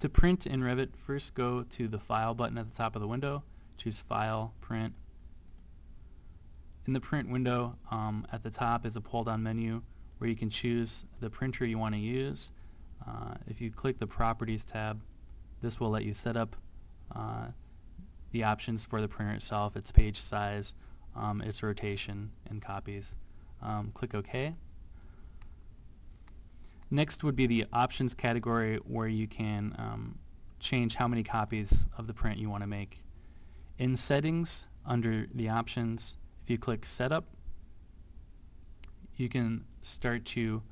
To print in Revit, first go to the File button at the top of the window, choose File, Print. In the Print window, um, at the top is a pull-down menu where you can choose the printer you want to use. Uh, if you click the Properties tab, this will let you set up uh, the options for the printer itself, its page size, um, its rotation, and copies. Um, click OK. Next would be the options category where you can um, change how many copies of the print you want to make. In settings, under the options, if you click setup, you can start to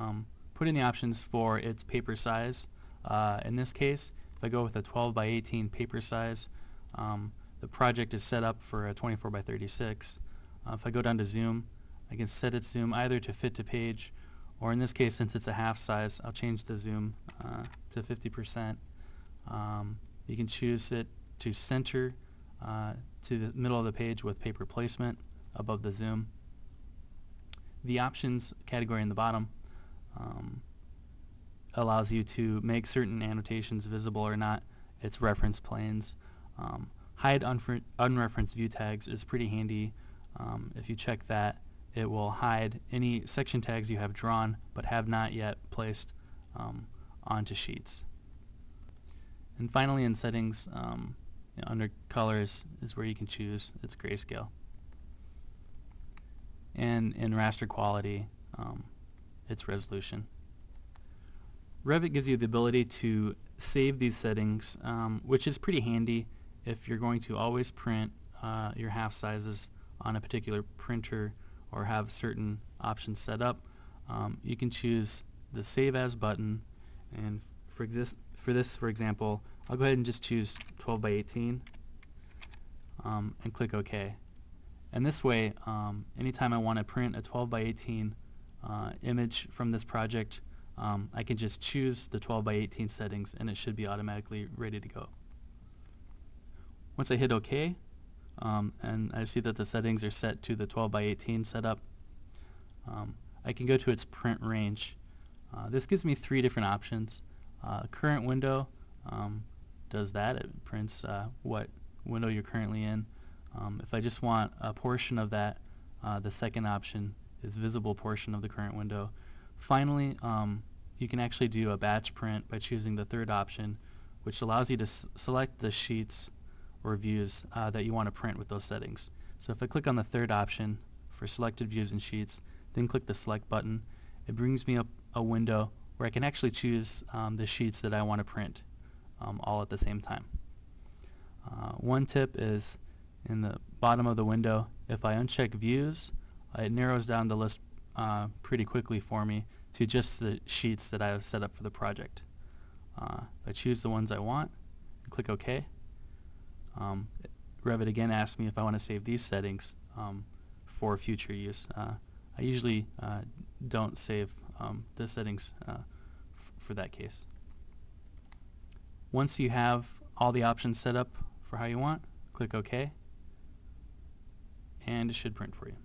um, put in the options for its paper size. Uh, in this case, if I go with a 12 by 18 paper size, um, the project is set up for a 24 by 36. Uh, if I go down to zoom, I can set its zoom either to fit to page or in this case, since it's a half size, I'll change the zoom uh, to 50%. Um, you can choose it to center uh, to the middle of the page with paper placement above the zoom. The options category in the bottom um, allows you to make certain annotations visible or not. It's reference planes. Um, hide unreferenced view tags is pretty handy. Um, if you check that, it will hide any section tags you have drawn but have not yet placed um, onto sheets. And finally in settings, um, you know, under colors is where you can choose its grayscale. And in raster quality, um, its resolution. Revit gives you the ability to save these settings, um, which is pretty handy if you're going to always print uh, your half sizes on a particular printer or have certain options set up, um, you can choose the Save As button. And for, exist for this, for example, I'll go ahead and just choose 12 by 18 um, and click OK. And this way, um, anytime I want to print a 12 by 18 uh, image from this project, um, I can just choose the 12 by 18 settings and it should be automatically ready to go. Once I hit OK, um, and I see that the settings are set to the 12 by 18 setup. Um, I can go to its print range. Uh, this gives me three different options. Uh, current window um, does that. It prints uh, what window you're currently in. Um, if I just want a portion of that, uh, the second option is visible portion of the current window. Finally, um, you can actually do a batch print by choosing the third option, which allows you to select the sheets or views uh, that you want to print with those settings. So if I click on the third option for selected views and sheets, then click the select button, it brings me up a window where I can actually choose um, the sheets that I want to print um, all at the same time. Uh, one tip is in the bottom of the window, if I uncheck views, uh, it narrows down the list uh, pretty quickly for me to just the sheets that I have set up for the project. Uh, I choose the ones I want, click OK, um, Revit again asks me if I want to save these settings um, for future use. Uh, I usually uh, don't save um, the settings uh, for that case. Once you have all the options set up for how you want, click OK, and it should print for you.